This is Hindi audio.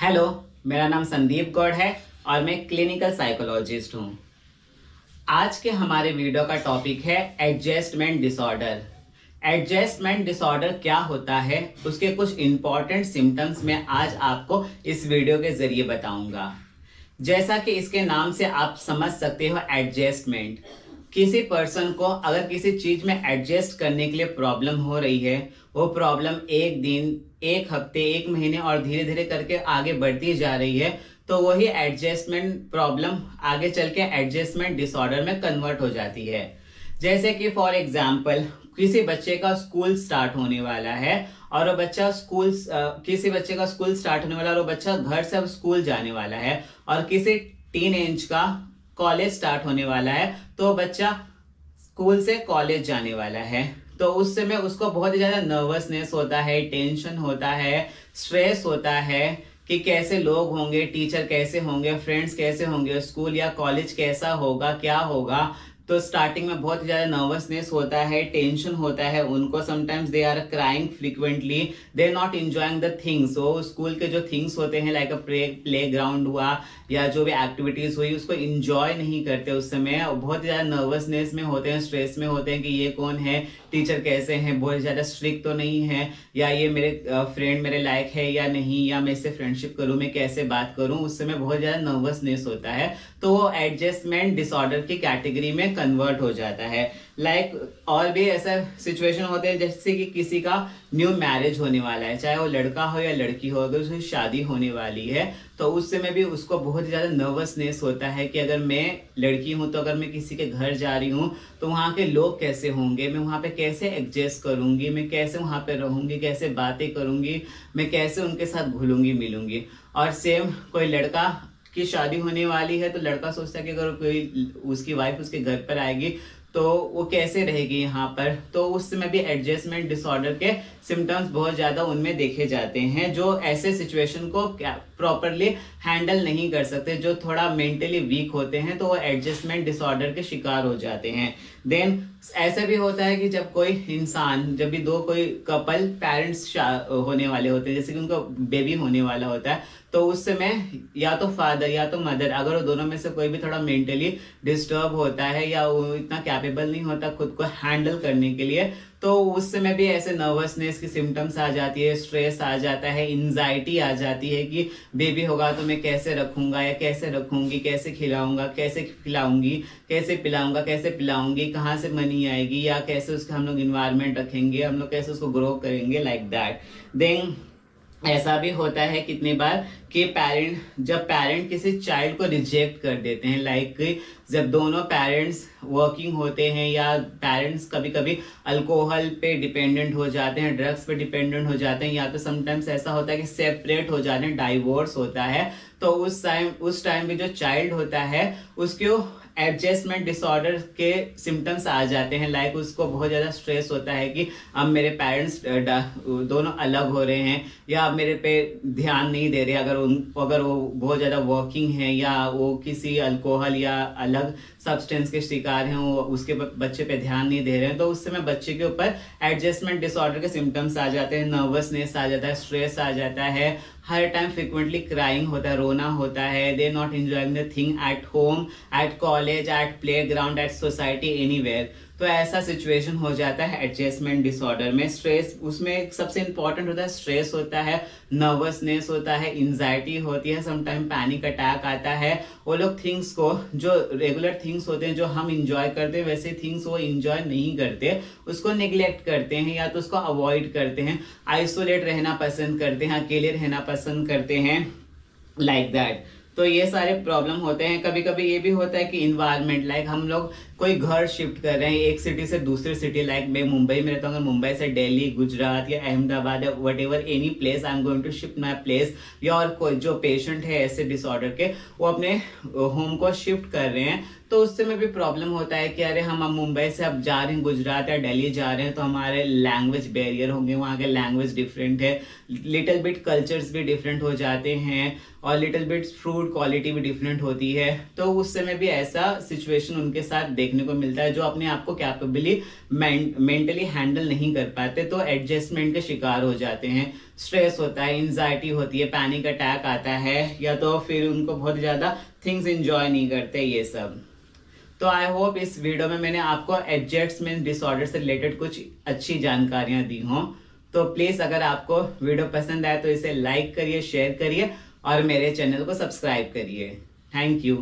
हेलो मेरा नाम संदीप गौड़ है और मैं क्लिनिकल साइकोलॉजिस्ट हूँ। आज के हमारे वीडियो का टॉपिक है एडजस्टमेंट डिसऑर्डर एडजस्टमेंट डिसऑर्डर क्या होता है, उसके कुछ इंपॉर्टेंट सिम्टम्स मैं आज आपको इस वीडियो के ज़रिए बताऊँगा। जैसा कि इसके नाम से आप समझ सकते हो एडजस्टमेंट किसी पर्सन को अगर किसी चीज़ में एडजस्ट करने के लिए प्रॉब्लम हो रही है, वो प्रॉब्लम एक दिन एक हफ़्ते, एक महीने और धीरे धीरे करके आगे बढ़ती जा रही है तो वही एडजस्टमेंट प्रॉब्लम आगे चल के एडजस्टमेंट डिसऑर्डर में कन्वर्ट हो जाती है। जैसे कि फॉर एग्ज़ाम्पल किसी बच्चे का स्कूल स्टार्ट होने वाला है और वो बच्चा स्कूल किसी बच्चे का स्कूल स्टार्ट होने वाला और वो बच्चा घर से अब स्कूल जाने वाला है और किसी टीन एज का कॉलेज स्टार्ट होने वाला है तो बच्चा स्कूल से कॉलेज जाने वाला है। तो उस समय उसको बहुत ही ज़्यादा नर्वसनेस होता है टेंशन होता है स्ट्रेस होता है कि कैसे लोग होंगे टीचर कैसे होंगे फ्रेंड्स कैसे होंगे स्कूल या कॉलेज कैसा होगा, क्या होगा। तो स्टार्टिंग में बहुत ज़्यादा नर्वसनेस होता है टेंशन होता है, उनको sometimes they are crying frequently they not enjoying the things वो स्कूल के जो थिंग्स होते हैं लाइक अ प्ले ग्राउंड हुआ, या जो भी एक्टिविटीज़ हुई, उसको इंजॉय नहीं करते उस समय। बहुत ज़्यादा नर्वसनेस में होते हैं स्ट्रेस में होते हैं कि ये कौन है टीचर कैसे हैं, बहुत ज़्यादा स्ट्रिक्ट तो नहीं है, या ये मेरे फ्रेंड मेरे लायक है या नहीं, या मैं इससे फ्रेंडशिप करूँ, मैं कैसे बात करूँ, उस समय बहुत ज़्यादा नर्वसनेस होता है। तो वो एडजस्टमेंट डिसऑर्डर की कैटेगरी में कन्वर्ट हो जाता है। लाइक like, और भी ऐसा सिचुएशन होते हैं जैसे कि किसी का न्यू मैरिज होने वाला है चाहे वो लड़का हो या लड़की हो अगर उसकी शादी होने वाली है तो उस समय भी उसको बहुत ही ज़्यादा नर्वसनेस होता है कि अगर मैं लड़की हूँ तो अगर मैं किसी के घर जा रही हूँ तो वहाँ के लोग कैसे होंगे? मैं वहाँ पे कैसे एडजस्ट करूँगी? मैं कैसे वहाँ पे रहूँगी? कैसे बातें करूँगी? मैं कैसे उनके साथ घुलूँगी मिलूँगी और सेम कोई लड़का की शादी होने वाली है तो लड़का सोचता है कि अगर कोई उसकी वाइफ उसके घर पर आएगी तो वो कैसे रहेगी यहाँ पर? तो उस समय भी एडजस्टमेंट डिसऑर्डर के सिम्टम्स बहुत ज़्यादा उनमें देखे जाते हैं, जो ऐसे सिचुएशन को प्रॉपरली हैंडल नहीं कर सकते। जो थोड़ा मेंटली वीक होते हैं तो वो एडजस्टमेंट डिसऑर्डर के शिकार हो जाते हैं। देन ऐसा भी होता है कि जब कोई इंसान, जब भी दो कोई कपल पेरेंट्स होने वाले होते हैं, जैसे कि उनका बेबी होने वाला होता है तो उस समय या तो फादर या तो मदर अगर वो दोनों में से कोई भी थोड़ा मेंटली डिस्टर्ब होता है या वो इतना कैपेबल नहीं होता खुद को हैंडल करने के लिए तो उस समय भी ऐसे नर्वसनेस की सिम्टम्स आ जाती है स्ट्रेस आ जाता है इंजाइटी आ जाती है कि बेबी होगा तो मैं कैसे रखूँगा या कैसे रखूँगी, कैसे खिलाऊँगा, कैसे खिलाऊँगी, कैसे पिलाऊँगा, कैसे पिलाऊँगी, कहाँ से मनी आएगी या कैसे उसका हम लोग इन्वायरमेंट रखेंगे, हम लोग कैसे उसको ग्रो करेंगे लाइक दैट देन ऐसा भी होता है कितनी बार कि पेरेंट जब पेरेंट किसी चाइल्ड को रिजेक्ट कर देते हैं लाइक like, जब दोनों पेरेंट्स वर्किंग होते हैं या पेरेंट्स कभी कभी अल्कोहल पे डिपेंडेंट हो जाते हैं ड्रग्स पे डिपेंडेंट हो जाते हैं या तो समटाइम्स ऐसा होता है कि सेपरेट हो जाते हैं डाइवोर्स होता है तो उस टाइम उस टाइम पे जो चाइल्ड होता है उसको एडजस्टमेंट डिसऑर्डर के सिम्टम्स आ जाते हैं लाइक उसको बहुत ज़्यादा स्ट्रेस होता है कि अब मेरे पेरेंट्स दोनों अलग हो रहे हैं, या अब मेरे पे ध्यान नहीं दे रहे, अगर उन, अगर वो बहुत ज़्यादा वॉकिंग है, या वो किसी अल्कोहल या अलग सब्सटेंस के शिकार हैं, वो उसके बच्चे पे ध्यान नहीं दे रहे हैं तो उस समय बच्चे के ऊपर एडजस्टमेंट डिसऑर्डर के सिम्टम्स आ जाते हैं नर्वसनेस आ जाता है स्ट्रेस आ जाता है, हर टाइम फ्रिक्वेंटली क्राइंग होता है, रोना होता है they not enjoying the thing at home at college at playground at society any तो ऐसा सिचुएशन हो जाता है एडजस्टमेंट डिसऑर्डर में स्ट्रेस उसमें सबसे इंपॉर्टेंट होता है स्ट्रेस होता है नर्वसनेस होता है इंजाइटी होती है समटाइम पैनिक अटैक आता है। वो लोग थिंग्स को, जो रेगुलर थिंग्स होते हैं, जो हम इंजॉय करते हैं, वैसे थिंग्स वो इंजॉय नहीं करते। उसको निग्लेक्ट करते हैं या तो उसको अवॉइड करते हैं। आइसोलेट रहना पसंद करते हैं, अकेले रहना पसंद करते हैं लाइक like दैट तो ये सारे प्रॉब्लम होते हैं। कभी कभी ये भी होता है कि इन्वायरमेंट लाइक हम लोग कोई घर शिफ्ट कर रहे हैं, एक सिटी से दूसरी सिटी लाइक मैं मुंबई में रहता हूँ मुंबई से दिल्ली, गुजरात या अहमदाबाद या what ever any place I am going to shift my place या और कोई जो पेशेंट है ऐसे डिसऑर्डर के, वो अपने होम को शिफ्ट कर रहे हैं। तो उससे में भी प्रॉब्लम होता है कि अरे हम अब मुंबई से अब जा रहे हैं, गुजरात या दिल्ली जा रहे हैं तो हमारे लैंग्वेज बैरियर होंगे, वहाँ के लैंग्वेज डिफरेंट है। लिटिल बिट कल्चर्स भी डिफरेंट हो जाते हैं और लिटिल बिट फ्रूड क्वालिटी भी डिफरेंट होती है। तो उस समय भी ऐसा सिचुएशन उनके साथ देखने को मिलता है, जो अपने आप को कैपेबली मेंटली हैंडल नहीं कर पाते तो एडजस्टमेंट के शिकार हो जाते हैं। स्ट्रेस होता है इंजाइटी होती है पैनिक अटैक आता है, या तो फिर उनको बहुत ज़्यादा थिंग्स इंजॉय नहीं करते, ये सब। तो आई होप इस वीडियो में मैंने आपको एडजस्टमेंट डिसऑर्डर से रिलेटेड कुछ अच्छी जानकारियाँ दी हों। तो प्लीज़ अगर आपको वीडियो पसंद आए तो इसे लाइक करिए शेयर करिए और मेरे चैनल को सब्सक्राइब करिए। Thank you